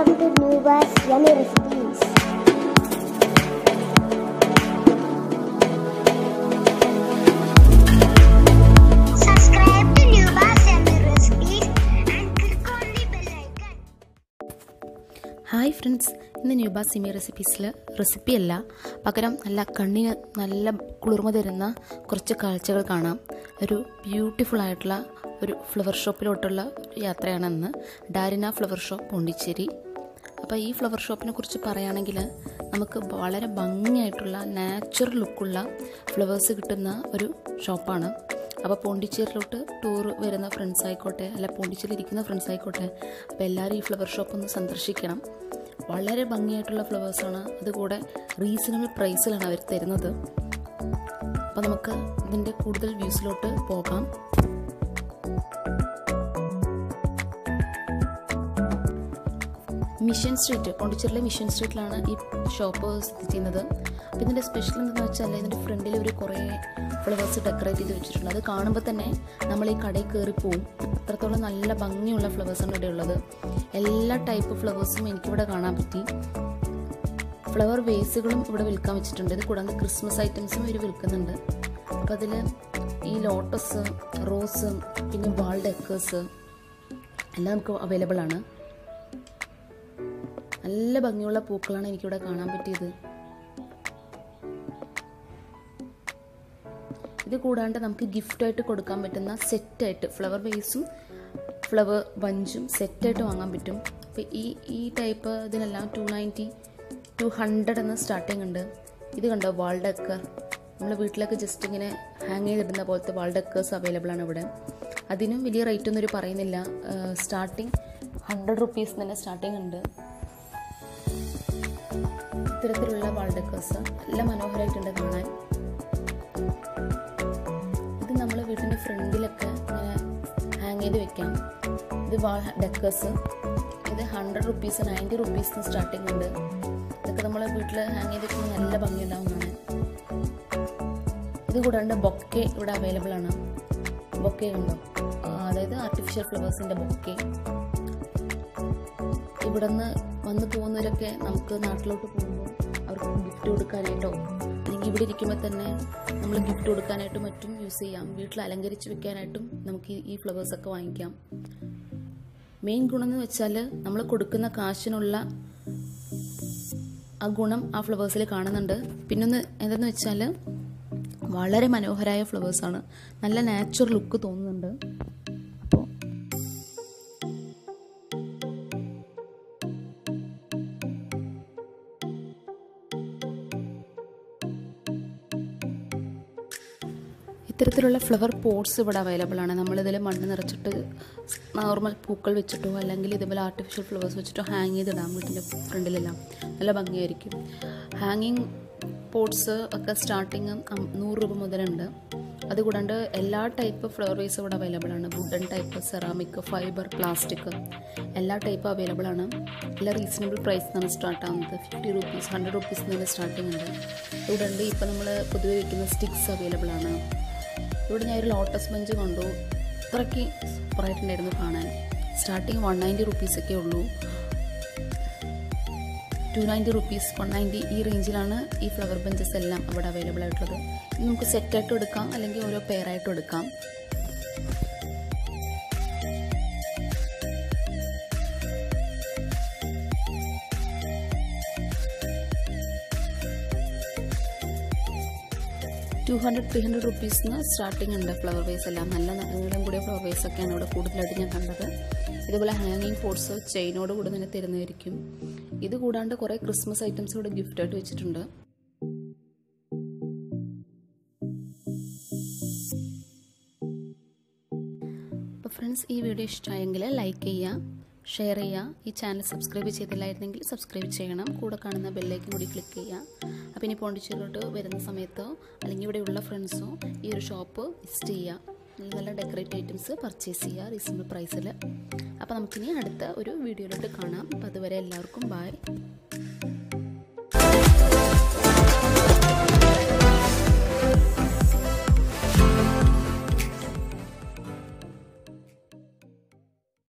welcome to Nuba's Yummy Recipes. Subscribe to Nuba's Yummy Recipes and click on the bell icon. Hi friends ഇന്ന് ന്യൂബ സിമി റെസിപ്പീസിൽ റെസിപ്പിയല്ല പകരം നല്ല കണ്ണിന് നല്ല കുളിർമ തരുന്ന കുറച്ച് കാഴ്ചകൾ കാണാം ഒരു ബ്യൂട്ടിഫുൾ ആയിട്ടുള്ള ഒരു ഫ്ലവർ ഷോപ്പിലോട്ടുള്ള യാത്രയാണ് ഇന്ന് ഡാരിന ഫ്ലവർ ഷോപ്പ് പോണ്ടിച്ചേരി അപ്പോൾ ഈ ഫ്ലവർ ഷോപ്പിനെ കുറിച്ച് പറയുകയാണെങ്കിൽ നമുക്ക് വളരെ ഭംഗിയായിട്ടുള്ള നാച്ചുറൽ ലുക്കുള്ള ഫ്ലവേഴ്സ് കിട്ടുന്ന ഒരു ഷോപ്പാണ് അപ്പോൾ പോണ്ടിച്ചേരിയിലോട്ട് ടൂർ വരുന്ന ഫ്രണ്ട്സ് ആയിക്കോട്ടെ അല്ല പോണ്ടിച്ചേരി ഇരിക്കുന്ന ഫ്രണ്ട്സ് ആയിക്കോട്ടെ അപ്പോൾ എല്ലാവരും ഈ ഫ്ലവർ ഷോപ്പ് ഒന്ന് സന്ദർശിക്കണം. വളരെ ഭംഗിയായിട്ടുള്ള ഫ്ലവേഴ്സാണ് അതുകൂടെ റീസണബിൾ പ്രൈസിലാണ് അവർ തരുന്നത്. അപ്പോൾ നമുക്ക് ഇതിന്റെ കൂടുതൽ വ്യൂസിലോട്ട് പോകാം. മിഷൻ സ്ട്രീറ്റ് പോണ്ടിച്ചേരിയിലെ മിഷൻ സ്ട്രീറ്റിലാണ് ഈ ഷോപ്പ് സ്ഥിതി ചെയ്യുന്നത്. അപ്പോൾ ഇതിന്റെ സ്പെഷ്യൽ എന്താണെന്ന് വെച്ചാൽ ഇതിന്റെ ഫ്രണ്ടിൽ ഒരു കുറേ ഫ്ലവേഴ്സ് ഡെക്കറേറ്റ് ചെയ്ത് വെച്ചിട്ടുണ്ട്. അത് കാണുമ്പോൾ തന്നെ നമ്മൾ ഈ കടയിൽ കയറി പോവും. അത്രത്തോളം നല്ല ഭംഗിയുള്ള ഫ്ലവേഴ്സാണ് ഇവിടെ ഉള്ളത് എല്ലാ ടൈപ്പ് ഫ്ലവേഴ്സും എനിക്കിവിടെ കാണാൻ പറ്റി. ഫ്ലവർ വേസുകളും ഇവിടെ വിൽക്കാൻ വെച്ചിട്ടുണ്ട്. ഇത് കൂടാതെ ക്രിസ്മസ് ഐറ്റംസും ഇവർ വിൽക്കുന്നുണ്ട്. അപ്പോൾ അതിൽ ഈ ലോട്ടസ് റോസ് പിന്നെ വാൾ ഡെക്കേഴ്സ് എല്ലാം നമുക്ക് അവൈലബിൾ ആണ്. നല്ല ഭംഗിയുള്ള പൂക്കളാണ് എനിക്കിവിടെ കാണാൻ പറ്റിയത്. ഇത് കൂടാണ്ട് നമുക്ക് ഗിഫ്റ്റായിട്ട് കൊടുക്കാൻ പറ്റുന്ന സെറ്റായിട്ട് ഫ്ലവർ ബേസും ഫ്ലവർ ബഞ്ചും സെറ്റായിട്ട് വാങ്ങാൻ പറ്റും. അപ്പോൾ ഈ ഈ ടൈപ്പ് ഇതിനെല്ലാം ടു നയന്റി ടു ഹൺഡ്രഡ് എന്ന സ്റ്റാർട്ടിങ് ഉണ്ട്. ഇത് കണ്ടോ വാൾ ഡെക്കർ നമ്മൾ വീട്ടിലൊക്കെ ജസ്റ്റ് ഇങ്ങനെ ഹാങ് ചെയ്തിടുന്ന പോലത്തെ വാൾ ഡെക്കേഴ്സ് അവൈലബിൾ ആണ് ഇവിടെ. അതിനും വലിയ റേറ്റ് ഒന്നും ഒരു പറയുന്നില്ല. സ്റ്റാർട്ടിങ് ഹൺഡ്രഡ് റുപ്പീസ് തന്നെ സ്റ്റാർട്ടിങ് ഉണ്ട്. ഇത്തരത്തിലുള്ള വാൾ ഡെക്കേഴ്സ് നല്ല മനോഹരമായിട്ടുണ്ട് കാണാൻ. ഇത് നമ്മൾ വീട്ടിന്റെ ഫ്രണ്ടിലൊക്കെ ഇങ്ങനെ ഹാങ് ചെയ്ത് വെക്കാം. ഇത് വാൾ ഡെക്കേഴ്സ് ഇത് ഹൺഡ്രഡ് റുപ്പീസ് നയന്റി റുപ്പീസിന് സ്റ്റാർട്ടിങ് ഉണ്ട്. ഇതൊക്കെ നമ്മൾ വീട്ടിൽ ഹാങ് ചെയ്ത് വെക്കുമ്പോൾ നല്ല ഭംഗിയുണ്ടാവുന്നതാണ് ഇത് കൂടാണ്ട് ബൊക്കെ ഇവിടെ അവൈലബിൾ ആണ്. ബൊക്കെ ഉണ്ടോ? അതായത് ആർട്ടിഫിഷ്യൽ ഫ്ലവേഴ്സിന്റെ ബൊക്കെ. ഇവിടെ നിന്ന് വന്നു പോകുന്നവരൊക്കെ നമുക്ക് നാട്ടിലോട്ട് പോകുമ്പോൾ അവർക്ക് ഗിഫ്റ്റ് കൊടുക്കാനായിട്ടോ അല്ലെങ്കിൽ ഇവിടെ ഇരിക്കുമ്പോൾ തന്നെ നമ്മൾ ഗിഫ്റ്റ് കൊടുക്കാനായിട്ടും മറ്റും യൂസ് ചെയ്യാം. വീട്ടിൽ അലങ്കരിച്ച് വെക്കാനായിട്ടും നമുക്ക് ഈ ഫ്ലവേഴ്സൊക്കെ വാങ്ങിക്കാം. മെയിൻ ഗുണം എന്ന് വെച്ചാൽ നമ്മൾ കൊടുക്കുന്ന കാശിനുള്ള ആ ഗുണം ആ ഫ്ലവേഴ്സിൽ കാണുന്നുണ്ട്. പിന്നൊന്ന് എന്തെന്ന് വെച്ചാൽ വളരെ മനോഹരമായ ഫ്ലവേഴ്സാണ് നല്ല നാച്ചുറൽ ലുക്ക് തോന്നുന്നുണ്ട്. ഇത്തരത്തിലുള്ള ഫ്ലവർ പോട്ട്സ് ഇവിടെ അവൈലബിൾ ആണ്. നമ്മളിതിൽ മണ്ണ് നിറച്ചിട്ട് നോർമൽ പൂക്കൾ വെച്ചിട്ടോ അല്ലെങ്കിൽ ഇതുപോലെ ആർട്ടിഫിഷ്യൽ ഫ്ലവേഴ്സ് വെച്ചിട്ടോ ഹാങ് ചെയ്തിടാം വീട്ടിന്റെ ഫ്രണ്ടിലെല്ലാം. നല്ല ഭംഗിയായിരിക്കും. ഹാങ്ങിങ് പോട്ട്സ് ഒക്കെ സ്റ്റാർട്ടിങ് നൂറ് രൂപ മുതലുണ്ട്. അതുകൂടാണ്ട് എല്ലാ ടൈപ്പ് ഫ്ലവർ വേസ് ഇവിടെ അവൈലബിൾ ആണ്. Wooden type ceramic fibre plastic എല്ലാ ടൈപ്പ് അവൈലബിൾ ആണ്. എല്ലാം റീസണബിൾ പ്രൈസിനാണ് സ്റ്റാർട്ട് ആവുന്നത്. ഫിഫ്റ്റി റുപ്പീസ് ഹൺഡ്രഡ് റുപ്പീസ് നിന്ന് സ്റ്റാർട്ടിങ് ഉണ്ട്. അതുകൂടാണ്ട് ഇപ്പോൾ നമ്മൾ പൊതുവെ വയ്ക്കുന്ന സ്റ്റിക്സ് അവൈലബിൾ ആണ്. ഇവിടെ ഞാൻ ഒരു ലോട്ടസ് ബഞ്ച് കണ്ടു. അത്രയ്ക്ക് സൂപ്പറായിട്ടുണ്ടായിരുന്നു കാണാൻ. സ്റ്റാർട്ടിങ് വൺ നയന്റി റുപ്പീസൊക്കെ ഉള്ളൂ. Two ninety rupees one ninety ഈ റേഞ്ചിലാണ് ഈ ഫ്ലവർ ബഞ്ചസ് എല്ലാം അവിടെ അവൈലബിൾ ആയിട്ടുള്ളത്. നമുക്ക് സെറ്റായിട്ടും എടുക്കാം അല്ലെങ്കിൽ ഓരോ പെയറായിട്ടും എടുക്കാം. ടു ഹൺഡ്രഡ് ത്രീ ഹൺഡ്രഡ് റുപ്പീസിന് സ്റ്റാർട്ടിംഗ് ഉണ്ട് ഫ്ലവർ വേസ് എല്ലാം. നല്ല നീളം കൂടിയ ഫ്ലവർ വേസ് ഒക്കെയാണ് ഇവിടെ കൂടുതലായിട്ട് ഞാൻ കണ്ടത്. ഇതുപോലെ ഹാങ്ങിങ് പോട്ട്സ് ചെയിനോട് കൂടെ തന്നെ തരുന്നതായിരിക്കും. ഇത് കൂടാണ്ട് കുറേ ക്രിസ്മസ് ഐറ്റംസ് ഇവിടെ ഗിഫ്റ്റായിട്ട് വെച്ചിട്ടുണ്ട്. അപ്പോൾ ഫ്രണ്ട്സ് ഈ വീഡിയോ ഇഷ്ടമായെങ്കിൽ ലൈക്ക് ചെയ്യുക. ഷെയർ ചെയ്യുക. ഈ ചാനൽ സബ്സ്ക്രൈബ് ചെയ്തില്ലായിരുന്നെങ്കിൽ സബ്സ്ക്രൈബ് ചെയ്യണം. കൂടെ കാണുന്ന ബെല്ലേക്ക് കൂടി ക്ലിക്ക് ചെയ്യുക. അപ്പോൾ ഇനി പോണ്ടിച്ചേരിലോട്ട് വരുന്ന സമയത്തോ അല്ലെങ്കിൽ ഇവിടെയുള്ള ഫ്രണ്ട്സോ ഈ ഒരു ഷോപ്പ് വിസിറ്റ് ചെയ്യുക. നല്ല നല്ല ഡെക്കറേറ്റ് ഐറ്റംസ് പർച്ചേസ് ചെയ്യുക. റീസണബിൾ പ്രൈസിൽ അപ്പോൾ നമുക്കിനി അടുത്ത ഒരു വീഡിയോയിലോട്ട് കാണാം. അപ്പോൾ അതുവരെ എല്ലാവർക്കും ബായ്